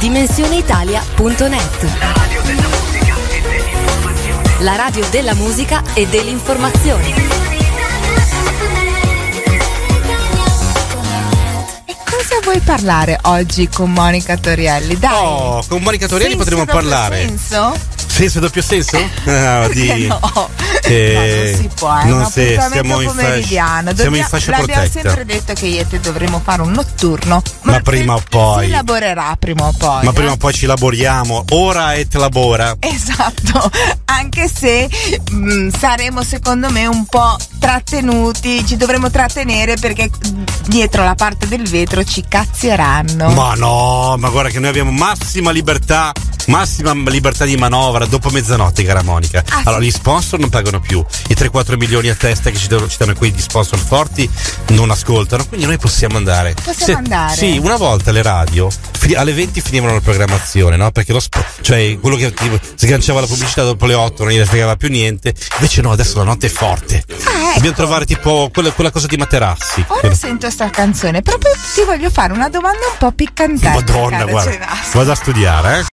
dimensioneitalia.net. La radio della musica e dell'informazione. E cosa vuoi parlare oggi con Monica Torielli? Dai. Oh, con Monica Torielli potremmo parlare. Senso? Senso e doppio senso? Ah, di- no. Eh, No, non si può, è non un si- appuntamento siamo in fascia- pomeridiano. siamo in fascia L'abbiamo protetta. sempre detto che io e te dovremmo fare un notturno. Ma prima o poi. Si lavorerà prima o poi. Ma eh? prima o poi ci laboriamo. Ora et labora. Esatto, anche se mh, saremo secondo me un po' trattenuti, ci dovremo trattenere perché dietro la parte del vetro ci cazzieranno. Ma no, ma guarda che noi abbiamo massima libertà. Massima libertà di manovra dopo mezzanotte, cara Monica. Ah, allora, sì. gli sponsor non pagano più. I 3-4 milioni a testa che ci, danno- ci danno quei sponsor forti non ascoltano. Quindi noi possiamo andare. Possiamo andare? Sì, una volta le radio fi- alle 20 finivano la programmazione, no? Perché lo sp- cioè quello che tipo, sganciava la pubblicità dopo le 8 non gli fregava più niente. Invece no, adesso la notte è forte. Ah, ecco. Dobbiamo trovare tipo quella, quella cosa di materassi. Ora sento sta canzone, proprio ti voglio fare una domanda un po' piccantante. Madonna, guarda. Vado a studiare, eh?